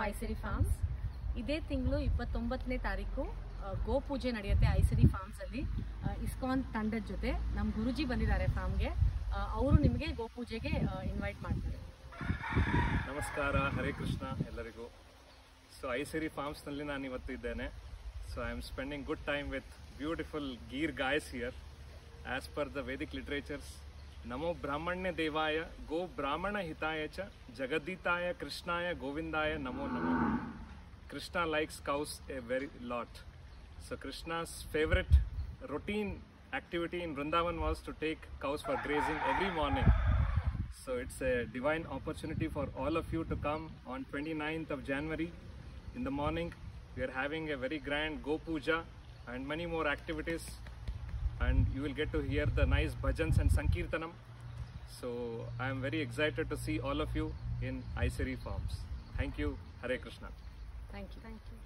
ಐಸಿರಿ forms. ಇದೇ ತಿಂಗಳು ಇಪ್ಪತ್ತೊಂಬತ್ತನೇ ತಾರೀಕು ಗೋಪೂಜೆ ನಡೆಯುತ್ತೆ ಐಸರಿ ಫಾರ್ಮ್ಸಲ್ಲಿ ಇಸ್ಕಾನ್ ತಂಡದ ಜೊತೆ ನಮ್ಮ ಗುರುಜಿ ಬಂದಿದ್ದಾರೆ ಫಾರ್ಮ್ಗೆ. ಅವರು ನಿಮಗೆ ಗೋಪೂಜೆಗೆ ಇನ್ವೈಟ್ ಮಾಡ್ತಾರೆ. ನಮಸ್ಕಾರ, ಹರೇ ಕೃಷ್ಣ ಎಲ್ಲರಿಗೂ. ಸೊ ಐಸಿರಿ ಫಾರ್ಮ್ಸ್ನಲ್ಲಿ ನಾನು ಇವತ್ತು ಇದ್ದೇನೆ. So I am spending good time with beautiful Gir ಗಾಯಸ್ here as per the Vedic literatures नमो ब्राह्मण्य देवाय, गो ब्राह्मण हिताय च जगदीताय कृष्णाय, गोविंदाय, नमो नमो। Krishna likes cows a very lot so Krishna's favourite routine activity in Vrindavan was to take cows for grazing every morning so it's a divine opportunity for all of you to come on twenty ninth of January in the morning we are having a very grand go puja and many more activities and you will get to hear the nice bhajans and sankirtanam. So I am very excited to see all of you in Aisari Farms. Thank you. Hare Krishna. Thank you. Thank you.